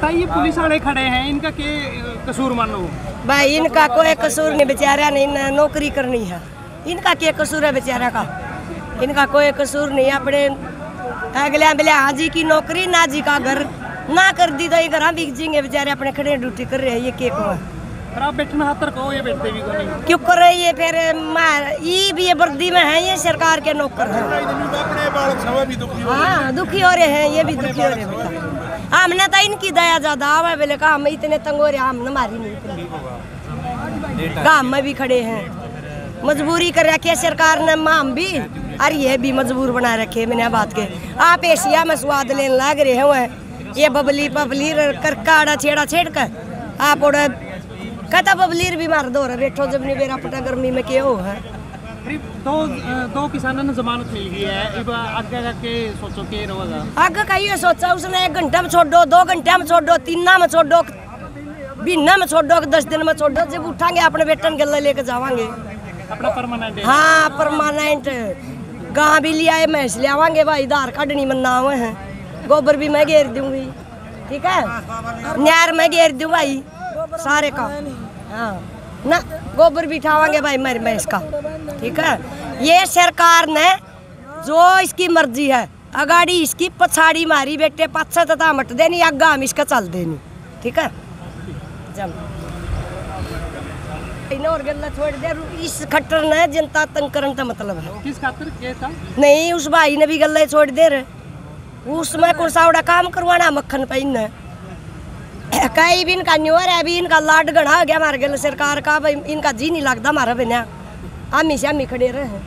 ताई ये पुलिस वाले खड़े हैं इनका के कसूर मानो? भाई इनका कोई कसूर नहीं बेचारा ने इन्हें नौकरी करनी है। इनका क्या कसूर है बेचारा का? इनका कोई कसूर नहीं अपने अगले बिले हाजी की नौकरी ना जी का घर ना कर दी तो ये घर बिक जाएँगे बेचारे अपने खड़े ड्यूटी कर रहे हैं ये के को है बैठना हाथ रखो ये बैठते भी नहीं क्यों कर रही है फिर ये भी ये वर्दी में है ये सरकार के नौकर हैं। अपने बालक सवा भी दुखी हो हाँ। दुखी हो रहे हैं ये भी दुखी हो रहे हैं हमने तो इनकी दया ज़्यादा, आवा बोले का हम इतने तंग हो रहे हम हमारी नहीं काम में भी खड़े हैं। मजबूरी कर रखी है सरकार ने माम भी। और ये भी मजबूर बना रखे मैंने बात के। आप एशिया में स्वाद लेने लग रहे हुए ये बबली पबली कर काड़ा छेड़ा छेड़ कर। आप और कहता बबलीर भी मार दो रे बैठो जब नहीं बेरा पटा गर्मी में के हो है? करीब दो दो किसानों ने जमानत मिल गई है। अब आगे जाके सोचो के रहेगा? आगे का ये सोचा उसने एक घंटा में छोड़ो दो घंटा में छोड़ो तीन में छोड़ो महीना में छोड़ो दस दिन में छोड़ो जब उठाएँगे अपने बेटन गले लेके जावांगे। अपना परमानेंट हाँ परमानेंट गाँ भी ले आए भैंस ले आवांगे भाई धार काटनी मन्ना हुए हैं। गोबर भी मैं घेर दूँगी ठीक है? न्यार मैं घेर दूँ भाई सारे का हाँ। ना गोबर भी उठावांगे भाई मेरी भैंस का ठीक है? ये सरकार ने जो इसकी मर्ज़ी है अगाड़ी इसकी पछाड़ी मारी बेटे पाछा तथा मट देनी अग्गा हम इसका चल देनी ठीक है? जब और गल्ला छोड़ दे इस खट्टर ने जनता तंग करन का मतलब है। किस खातिर? नहीं उस भाई ने भी गल्ला छोड़ दे रहे उसमें कौन सा बड़ा काम करवाना मक्खन पे कहीं भी इनका न्योर है भी इनका लाड गढ़ा गया हमारे गल सरकार का, भाई, इनका जी नहीं लगता हमारा बिना हामी ही श्यामी खड़े रहे